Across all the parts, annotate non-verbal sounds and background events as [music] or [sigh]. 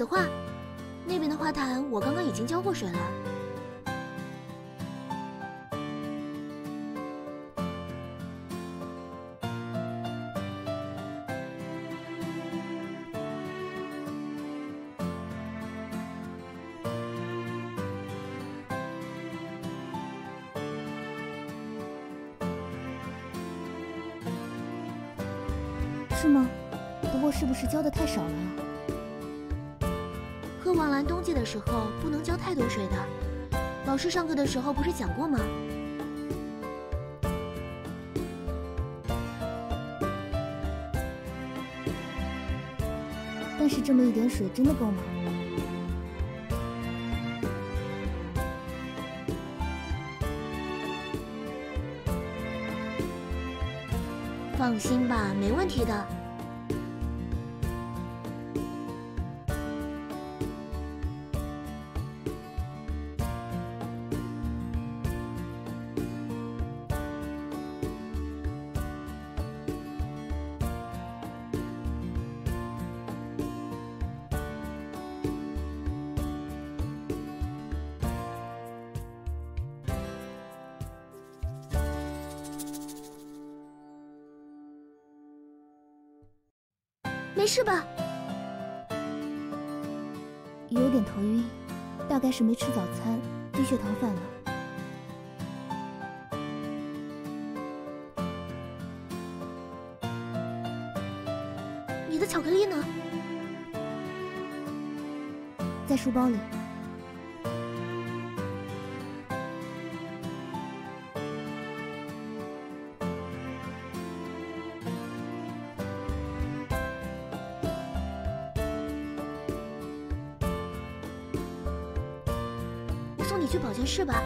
子画，那边的花坛我刚刚已经浇过水了。是吗？不过是不是浇的太少了？喝王兰冬季的时候不能浇太多水的，老师上课的时候不是讲过吗？但是这么一点水真的够吗？放心吧，没问题的。没事吧？有点头晕，大概是没吃早餐，低血糖犯了。你的巧克力呢？在书包里。你去保健室吧，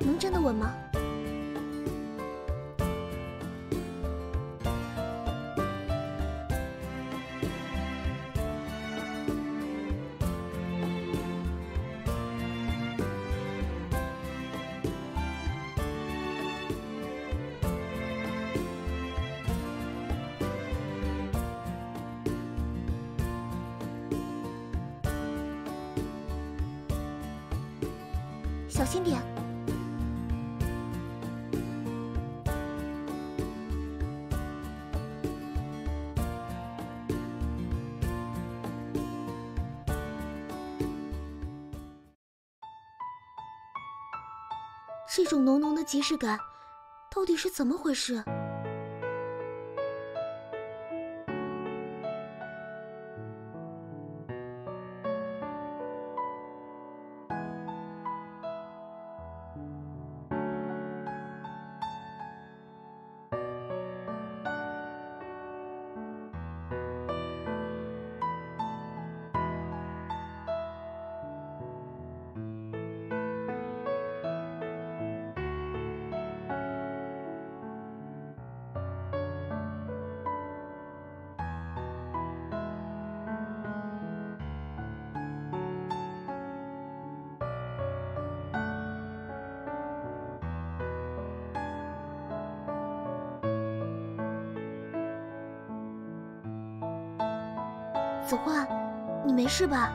能站得稳吗？这种浓浓的即视感，到底是怎么回事？子画，你没事吧？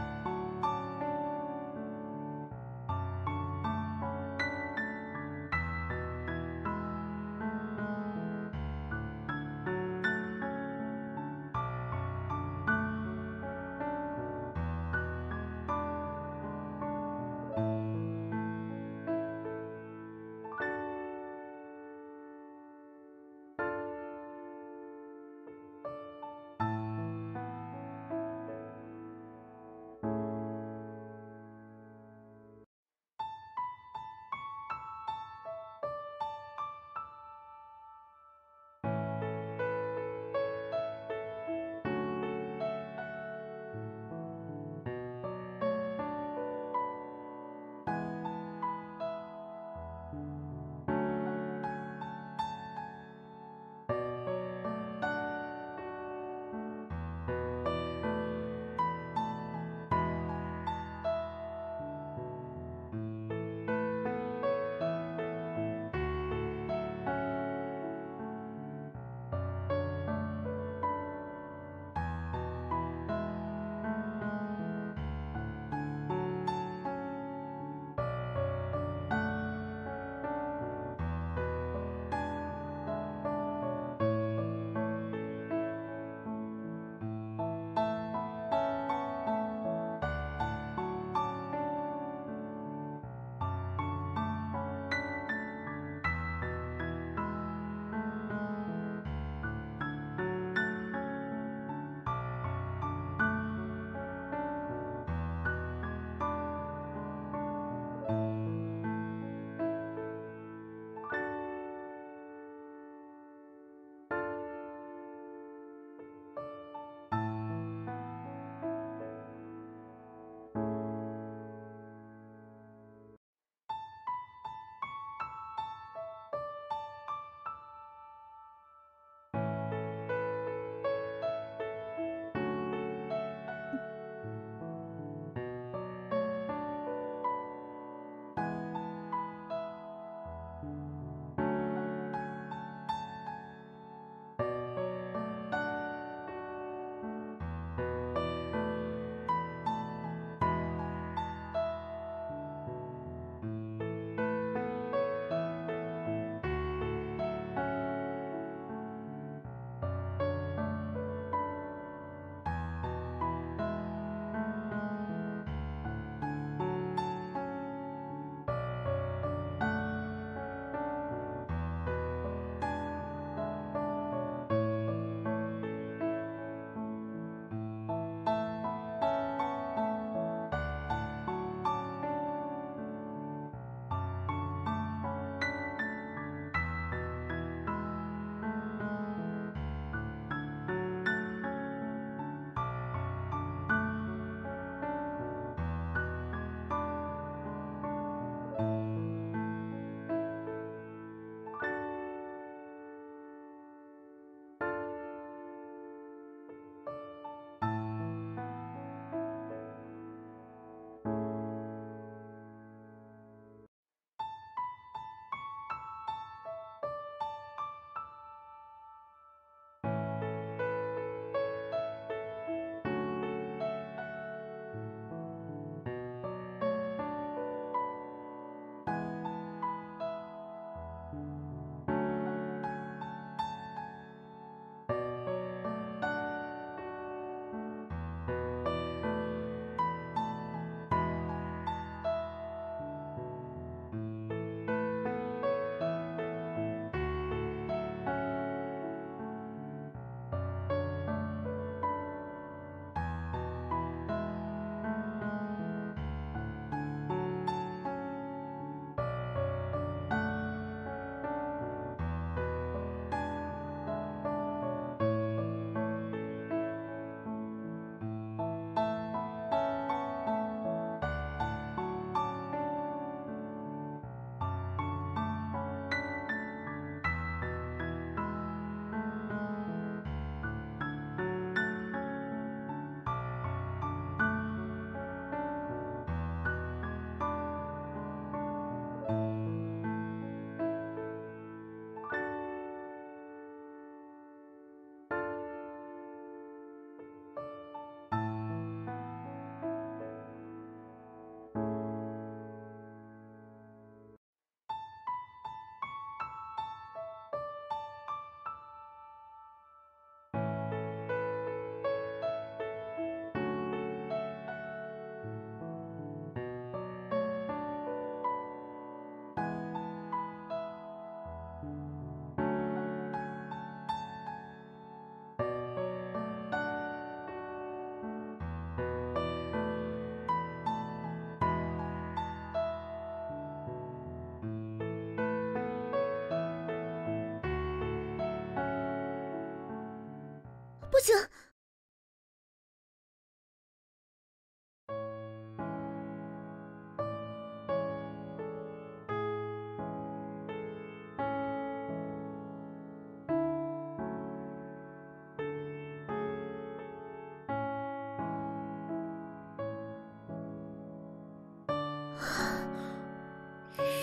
不行！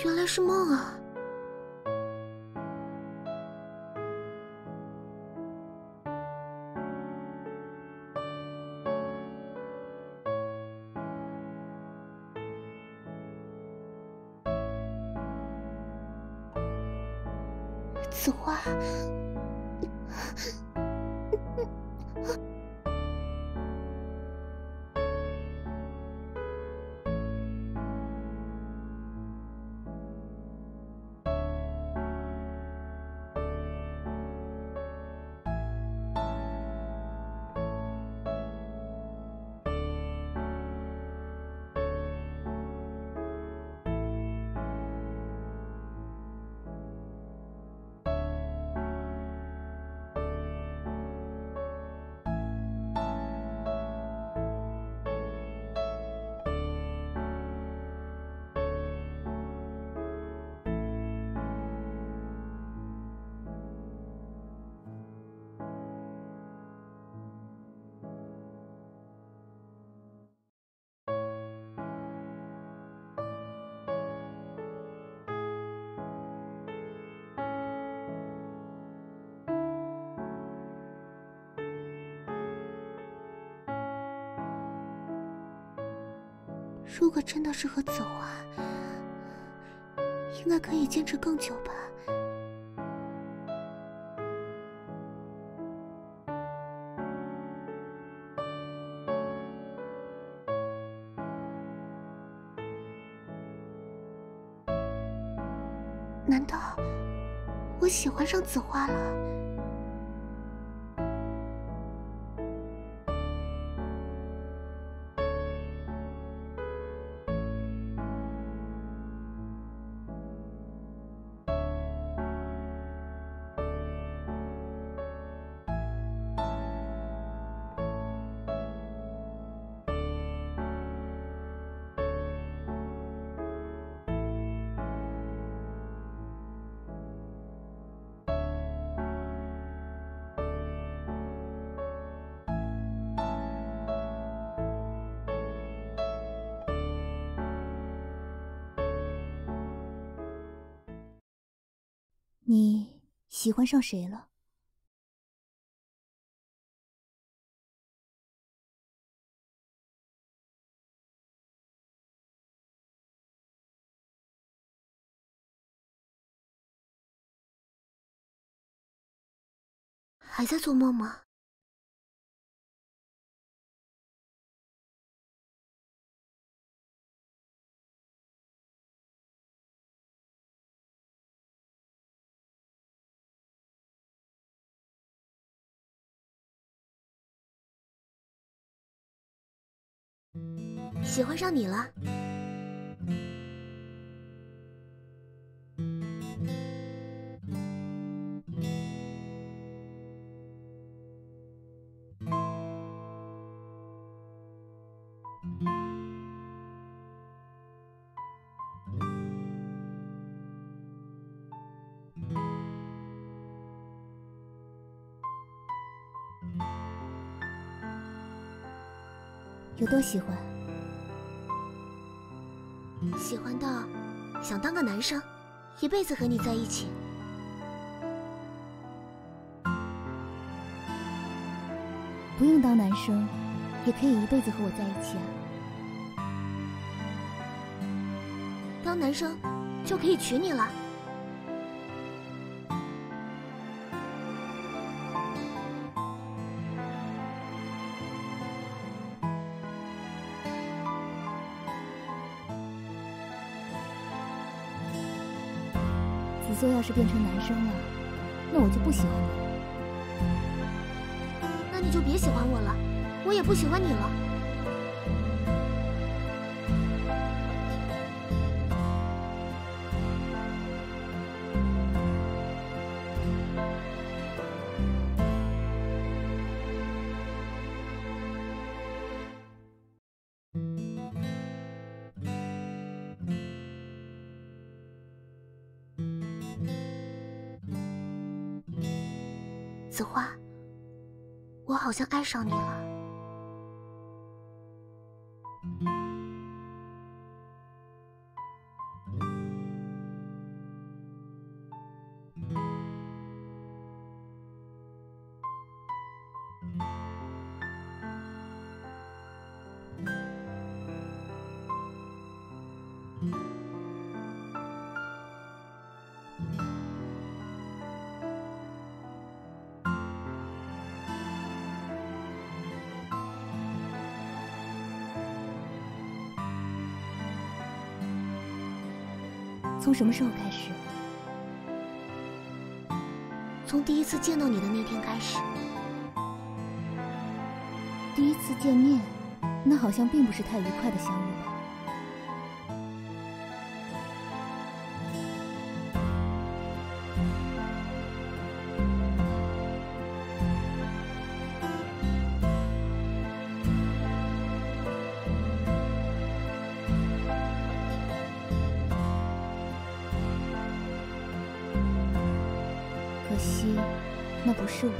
原来是梦啊！嗯 [laughs] 如果真的是和紫花，应该可以坚持更久吧。难道我喜欢上紫花了？你喜欢上谁了？还在做梦吗？喜欢上你了。有多喜欢？喜欢到想当个男生，一辈子和你在一起。不用当男生，也可以一辈子和我在一起啊。当男生就可以娶你了。是变成男生了，那我就不喜欢你。那你就别喜欢我了，我也不喜欢你了。子花，我好像爱上你了。从什么时候开始？从第一次见到你的那天开始。第一次见面，那好像并不是太愉快的相遇可惜，那不是我。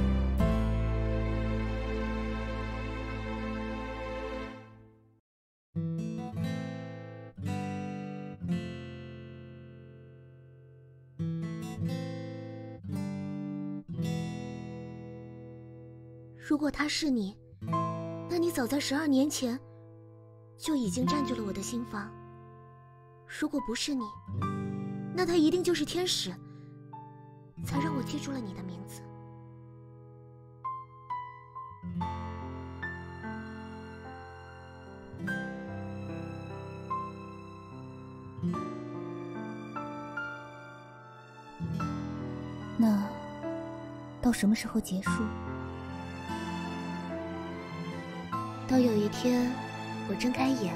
如果他是你，那你早在十二年前就已经占据了我的心房。如果不是你，那他一定就是天使，才让我记住了你的名字。那到什么时候结束？到有一天，我睁开眼，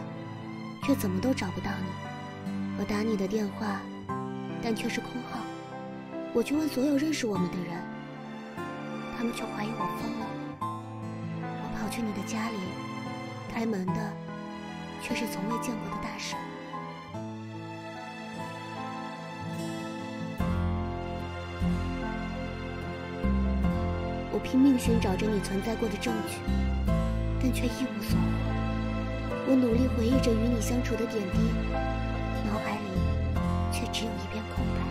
却怎么都找不到你。我打你的电话，但却是空号。我去问所有认识我们的人，他们却怀疑我疯了。我跑去你的家里，开门的却是从未见过的大婶。我拼命寻找着你存在过的证据。但却一无所获。我努力回忆着与你相处的点滴，脑海里却只有一片空白。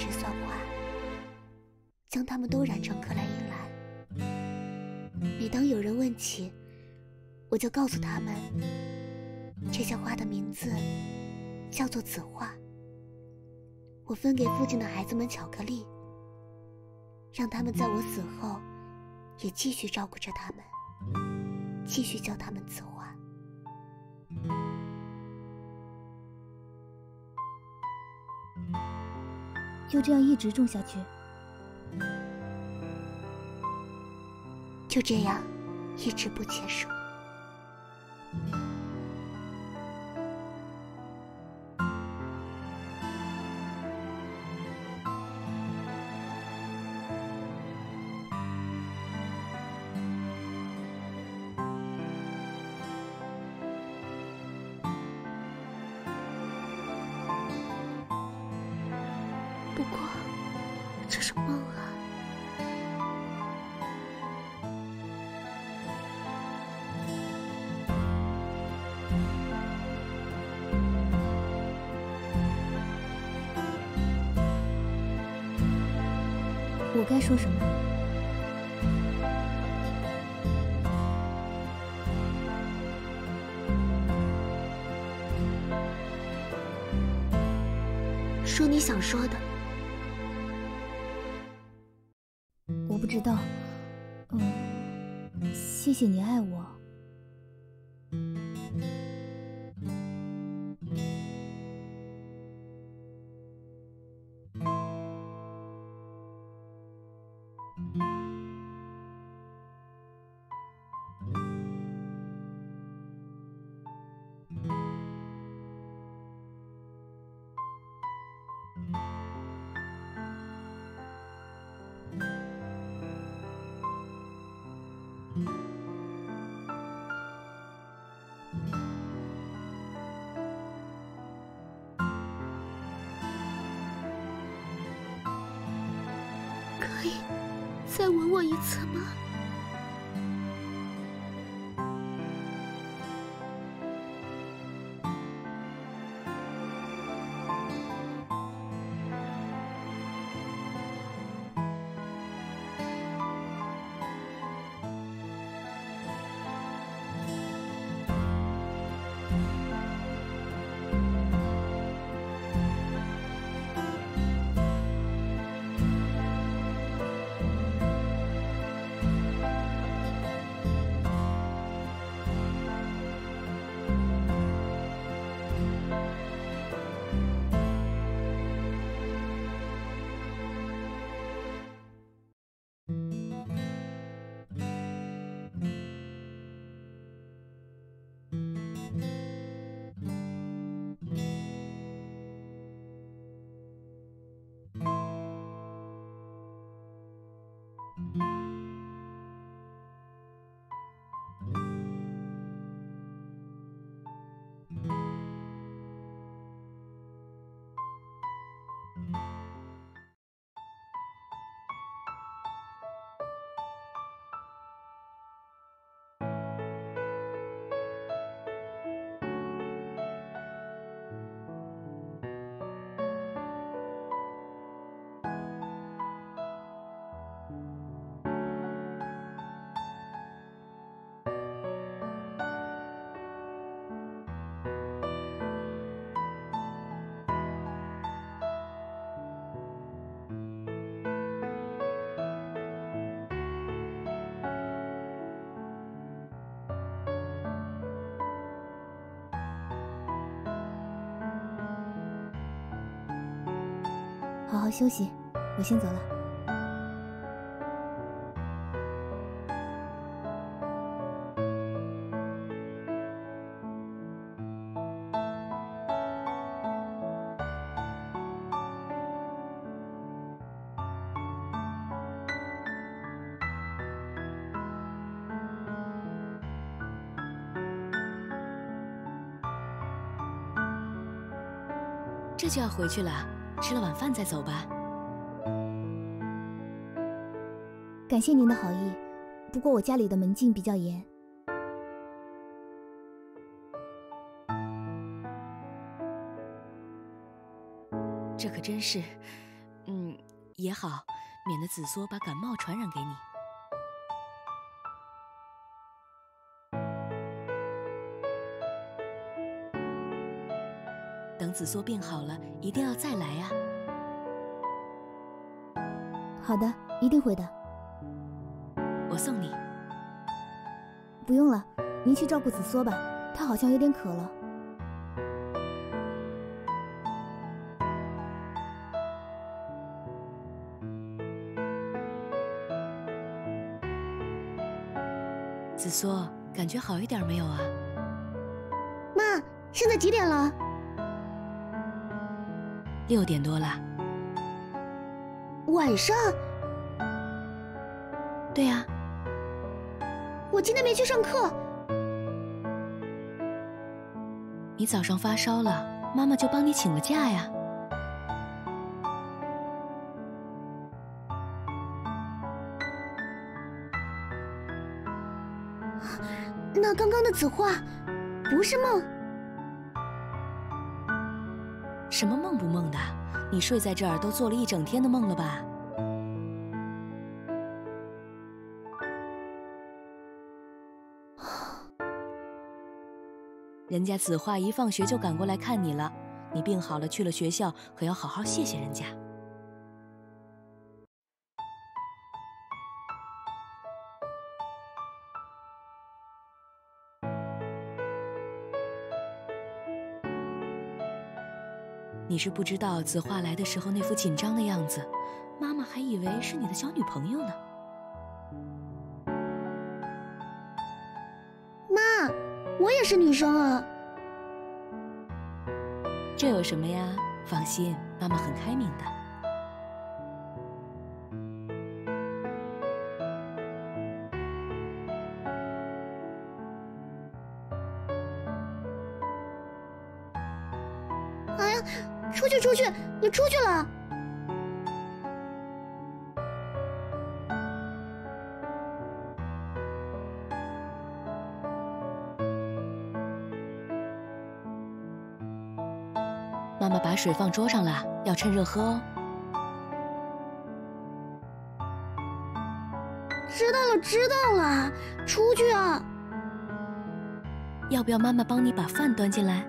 石蒜花，将它们都染成克莱因蓝。每当有人问起，我就告诉他们，这些花的名字叫做紫花。我分给附近的孩子们巧克力，让他们在我死后也继续照顾着他们，继续教他们紫花。就这样一直种下去，就这样一直不结束。这是梦啊！我该说什么？说你想说的。知道。嗯，谢谢你爱我。可以再吻我一次吗？好好休息，我先走了。这就要回去了，吃了晚饭再走吧。感谢您的好意，不过我家里的门禁比较严。这可真是，嗯，也好，免得紫苏把感冒传染给你。等紫苏病好了，一定要再来啊！好的，一定会的。我送你。不用了，您去照顾紫苏吧，她好像有点渴了。紫苏，感觉好一点没有啊？妈，现在几点了？六点多了，晚上。对呀，我今天没去上课。你早上发烧了，妈妈就帮你请了假呀。那刚刚的紫画不是梦？什么梦不梦的？你睡在这儿都做了一整天的梦了吧？人家子画一放学就赶过来看你了，你病好了去了学校，可要好好谢谢人家。你是不知道子画来的时候那副紧张的样子，妈妈还以为是你的小女朋友呢。妈，我也是女生啊。这有什么呀？放心，妈妈很开明的。妈妈把水放桌上了，要趁热喝哦。知道了，知道了，出去啊！要不要妈妈帮你把饭端进来？